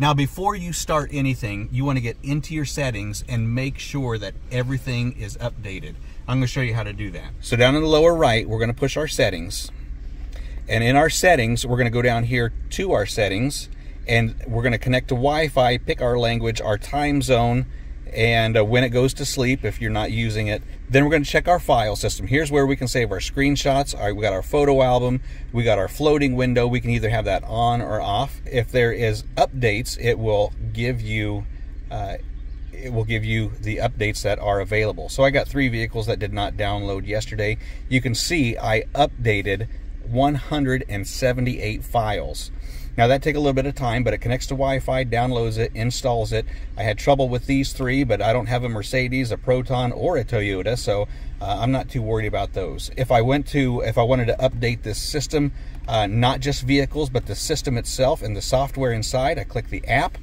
Now, before you start anything, you want to get into your settings and make sure that everything is updated. I'm going to show you how to do that. So down in the lower right, we're going to push our settings. And in our settings, we're going to go down here to our settings and we're going to connect to Wi-Fi, pick our language, our time zone, and uh, when it goes to sleep if you're not using it. Then we're going to check our file system. Here's where we can save our screenshots. All right, we got our photo album. We got our floating window. We can either have that on or off. If there is updates, it will give you uh, it will give you the updates that are available. So I got three vehicles that did not download yesterday. You can see I updated 178 files. Now that take a little bit of time, but it connects to Wi-Fi, downloads it, installs it. I had trouble with these three, but I don't have a Mercedes, a Proton, or a Toyota, so uh, I'm not too worried about those. If I went to, if I wanted to update this system, uh, not just vehicles, but the system itself and the software inside, I click the app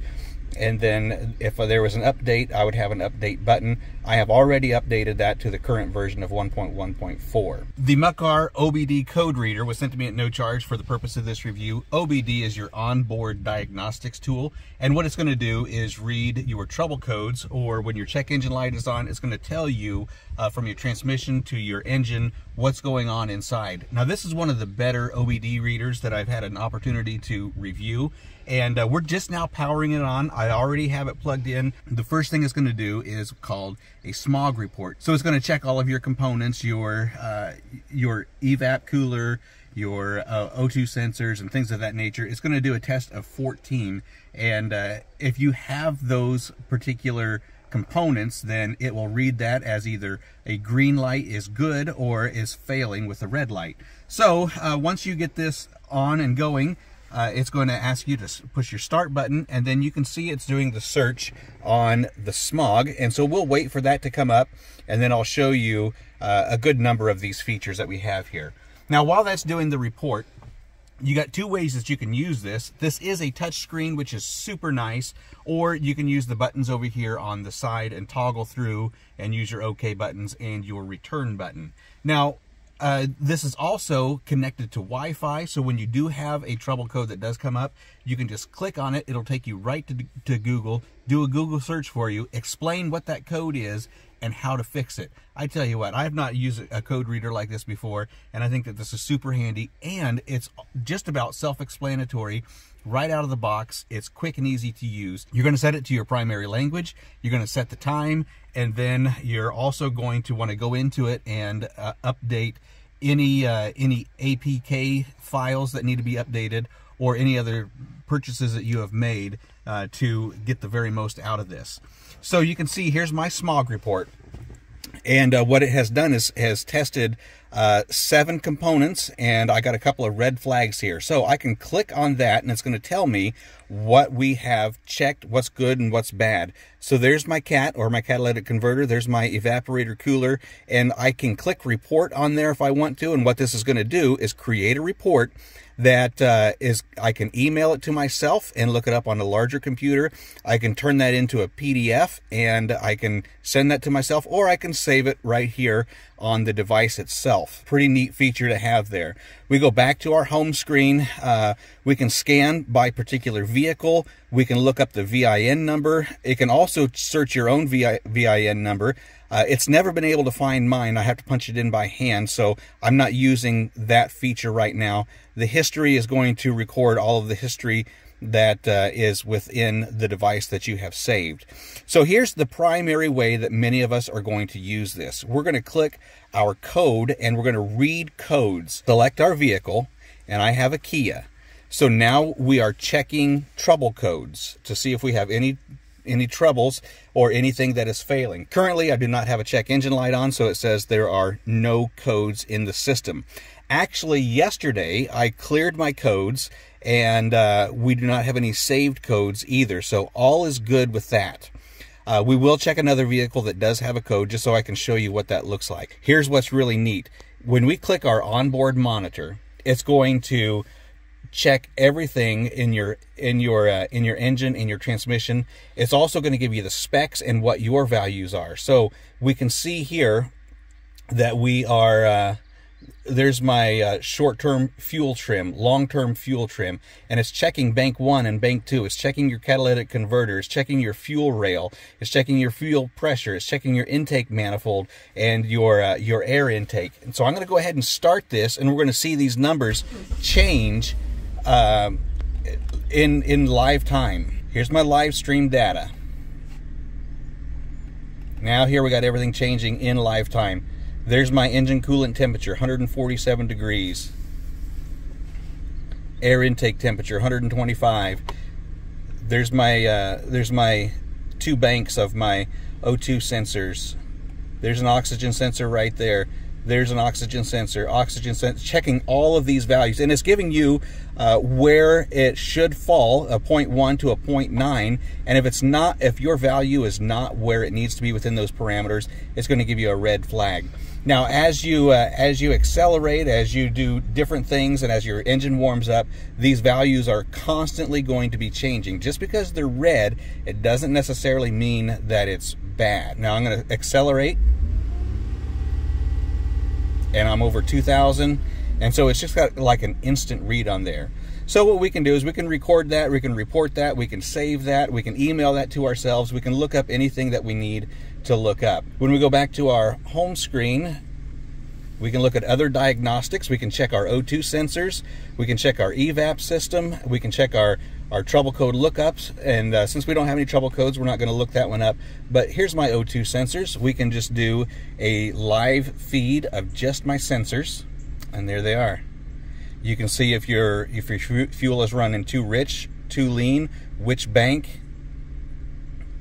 and then if there was an update, I would have an update button. I have already updated that to the current version of 1.1.4. The MUCAR OBD code reader was sent to me at no charge for the purpose of this review. OBD is your onboard diagnostics tool, and what it's going to do is read your trouble codes, or when your check engine light is on, it's going to tell you uh, from your transmission to your engine what's going on inside. Now, this is one of the better OBD readers that I've had an opportunity to review, and uh, we're just now powering it on. I already have it plugged in. The first thing it's going to do is called a smog report. So it's going to check all of your components, your uh, your evap cooler, your uh, O2 sensors and things of that nature. It's going to do a test of 14. And uh, if you have those particular components, then it will read that as either a green light is good or is failing with a red light. So uh, once you get this on and going, uh, it's going to ask you to push your start button and then you can see it's doing the search on the smog and so we'll wait for that to come up and then I'll show you uh, a good number of these features that we have here. Now while that's doing the report you got two ways that you can use this. This is a touch screen, which is super nice, or you can use the buttons over here on the side and toggle through and use your OK buttons and your return button. Now, uh, this is also connected to Wi-Fi, so when you do have a trouble code that does come up, you can just click on it. It'll take you right to, to Google, do a Google search for you, explain what that code is, and how to fix it. I tell you what, I have not used a code reader like this before, and I think that this is super handy, and it's just about self-explanatory right out of the box. It's quick and easy to use. You're going to set it to your primary language. You're going to set the time, and then you're also going to want to go into it and uh, update any uh, any APK files that need to be updated or any other purchases that you have made uh, to get the very most out of this. So you can see here's my smog report. And uh, what it has done is has tested uh, seven components, and I got a couple of red flags here. So I can click on that, and it's going to tell me what we have checked, what's good and what's bad. So there's my CAT or my catalytic converter. There's my evaporator cooler, and I can click report on there if I want to. And what this is going to do is create a report that uh, is I can email it to myself and look it up on a larger computer. I can turn that into a PDF and I can send that to myself or I can save it right here on the device itself. Pretty neat feature to have there. We go back to our home screen. Uh, we can scan by particular vehicle. We can look up the VIN number. It can also search your own VIN number. Uh, it's never been able to find mine. I have to punch it in by hand, so I'm not using that feature right now. The history is going to record all of the history that uh, is within the device that you have saved. So here's the primary way that many of us are going to use this. We're going to click our code and we're going to read codes. Select our vehicle, and I have a Kia. So now we are checking trouble codes to see if we have any any troubles or anything that is failing. Currently, I do not have a check engine light on, so it says there are no codes in the system. Actually, yesterday, I cleared my codes and uh, we do not have any saved codes either, so all is good with that. Uh, we will check another vehicle that does have a code just so I can show you what that looks like. Here's what's really neat. When we click our onboard monitor, it's going to check everything in your in your uh, in your engine in your transmission it's also going to give you the specs and what your values are so we can see here that we are uh, there's my uh, short-term fuel trim, long-term fuel trim, and it's checking bank one and bank two. It's checking your catalytic converter. It's checking your fuel rail. It's checking your fuel pressure. It's checking your intake manifold and your uh, your air intake. And so I'm going to go ahead and start this, and we're going to see these numbers change um, in in live time. Here's my live stream data. Now here we got everything changing in live time. There's my engine coolant temperature, 147 degrees. Air intake temperature, 125. There's my uh, there's my two banks of my O2 sensors. There's an oxygen sensor right there. There's an oxygen sensor, oxygen sensor, checking all of these values. And it's giving you uh, where it should fall, a 0.1 to a 0.9. And if it's not, if your value is not where it needs to be within those parameters, it's going to give you a red flag. Now, as you uh, as you accelerate, as you do different things, and as your engine warms up, these values are constantly going to be changing. Just because they're red, it doesn't necessarily mean that it's bad. Now, I'm going to accelerate, and I'm over 2,000, and so it's just got like an instant read on there. So what we can do is we can record that, we can report that, we can save that, we can email that to ourselves, we can look up anything that we need to look up. When we go back to our home screen, we can look at other diagnostics. We can check our O2 sensors. We can check our EVAP system. We can check our, our trouble code lookups. And uh, since we don't have any trouble codes, we're not going to look that one up. But here's my O2 sensors. We can just do a live feed of just my sensors. And there they are. You can see if your if your fuel is running too rich, too lean, which bank,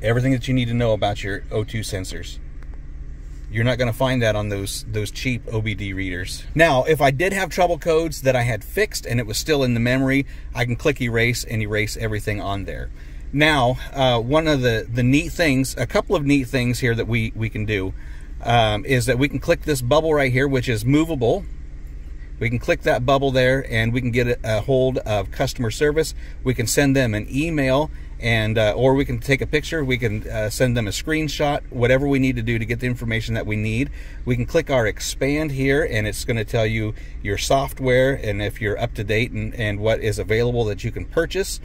everything that you need to know about your O2 sensors. You're not going to find that on those those cheap OBD readers. Now, if I did have trouble codes that I had fixed and it was still in the memory, I can click erase and erase everything on there. Now, uh, one of the, the neat things, a couple of neat things here that we, we can do um, is that we can click this bubble right here, which is movable. We can click that bubble there and we can get a hold of customer service. We can send them an email and uh, or we can take a picture we can uh, send them a screenshot whatever we need to do to get the information that we need we can click our expand here and it's going to tell you your software and if you're up to date and, and what is available that you can purchase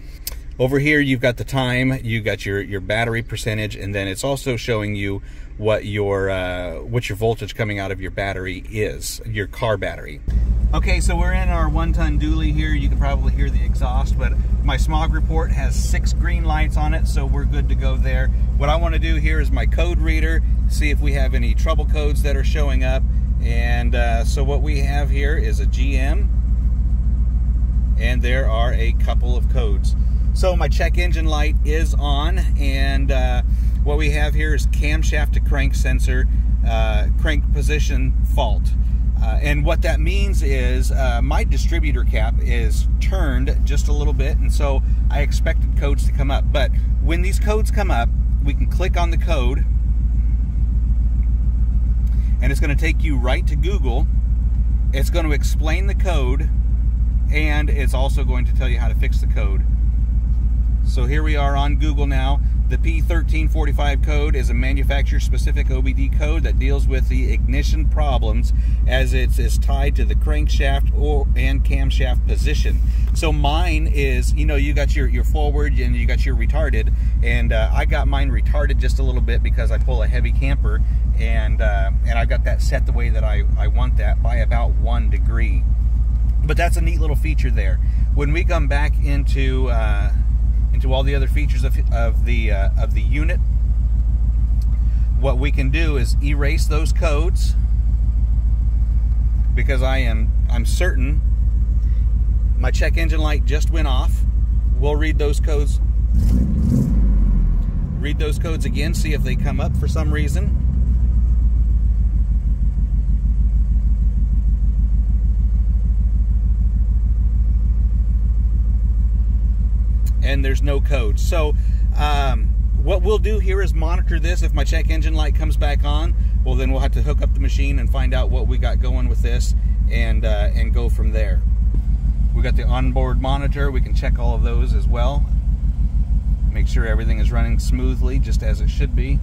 over here you've got the time you've got your your battery percentage and then it's also showing you what your uh, what your voltage coming out of your battery is, your car battery. Okay, so we're in our one-ton dually here. You can probably hear the exhaust, but my smog report has six green lights on it, so we're good to go there. What I want to do here is my code reader, see if we have any trouble codes that are showing up. And uh, so what we have here is a GM, and there are a couple of codes. So my check engine light is on, and uh, what we have here is camshaft to crank sensor uh, crank position fault. Uh, and what that means is uh, my distributor cap is turned just a little bit, and so I expected codes to come up. But when these codes come up, we can click on the code, and it's going to take you right to Google. It's going to explain the code, and it's also going to tell you how to fix the code. So here we are on Google now. The P1345 code is a manufacturer specific OBD code that deals with the ignition problems as it is tied to the crankshaft or and camshaft position. So mine is, you know, you got your, your forward and you got your retarded, and uh, I got mine retarded just a little bit because I pull a heavy camper, and uh, and I've got that set the way that I, I want that by about one degree. But that's a neat little feature there. When we come back into uh, into all the other features of, of the uh, of the unit. What we can do is erase those codes because I am I'm certain my check engine light just went off. We'll read those codes read those codes again, see if they come up for some reason. And there's no code. So um, what we'll do here is monitor this. If my check engine light comes back on, well then we'll have to hook up the machine and find out what we got going with this and, uh, and go from there. We got the onboard monitor. We can check all of those as well. Make sure everything is running smoothly just as it should be.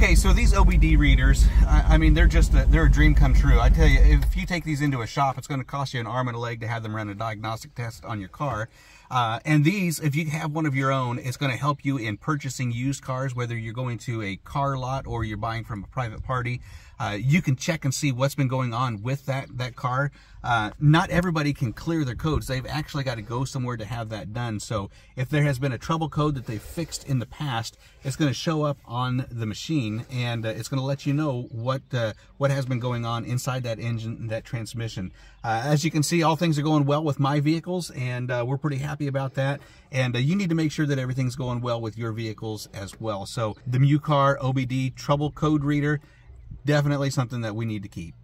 Okay, so these OBD readers, I, I mean, they're just a, they're a dream come true. I tell you, if you take these into a shop, it's going to cost you an arm and a leg to have them run a diagnostic test on your car. Uh, and these, if you have one of your own, it's going to help you in purchasing used cars, whether you're going to a car lot or you're buying from a private party. Uh, you can check and see what's been going on with that, that car. Uh, not everybody can clear their codes. They've actually got to go somewhere to have that done. So if there has been a trouble code that they've fixed in the past, it's going to show up on the machine and uh, it's going to let you know what uh, what has been going on inside that engine, that transmission. Uh, as you can see, all things are going well with my vehicles and uh, we're pretty happy about that. And you need to make sure that everything's going well with your vehicles as well. So the MuCar OBD trouble code reader, definitely something that we need to keep.